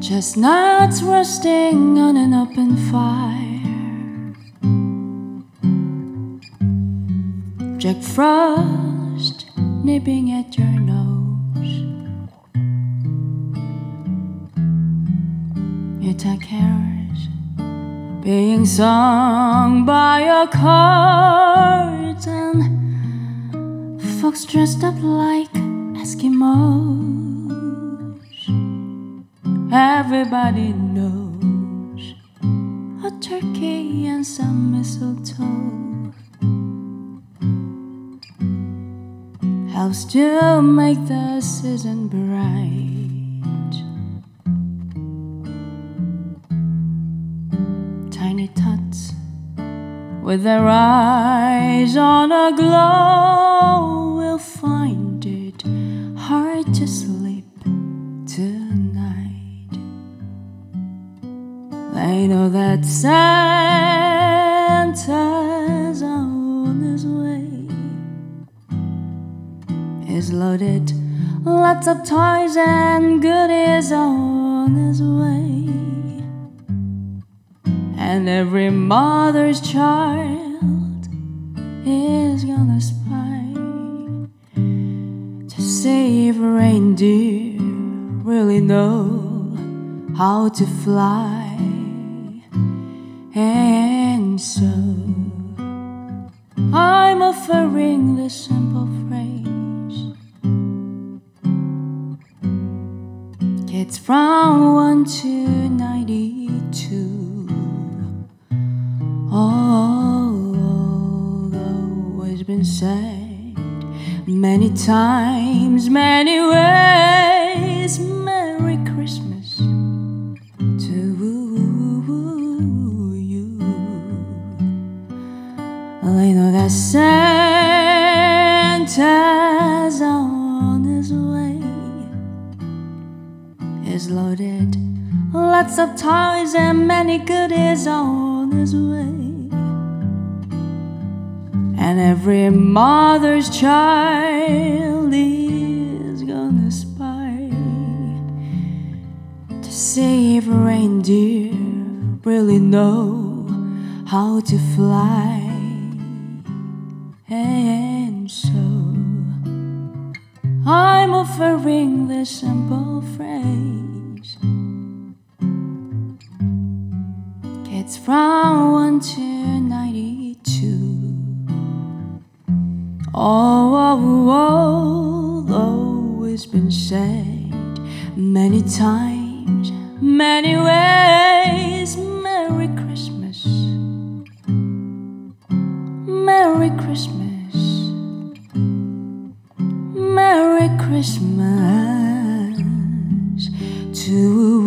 Chestnuts roasting on an open fire. Jack Frost nipping at your nose. Yuletide carols being sung by a curtain. Folks dressed up like Eskimos. Everybody knows a turkey and some mistletoe helps to make the season bright. Tiny tots with their eyes on a glow will find it hard to sleep tonight. They know that Santa's on his way. Is loaded, lots of toys and goodies on his way. And every mother's child is gonna spy to see if reindeer really know how to fly. And so I'm offering this simple phrase. Kids from 1 to many times, many ways, Merry Christmas to you. I know that Santa's on his way. He's loaded, lots of toys and many goodies on his way. And every mother's child is gonna spy to see if reindeer really know how to fly. And so I'm offering this simple phrase. Kids from 1 to 92. oh, oh, always been said many times, many ways. Merry Christmas, Merry Christmas, Merry Christmas to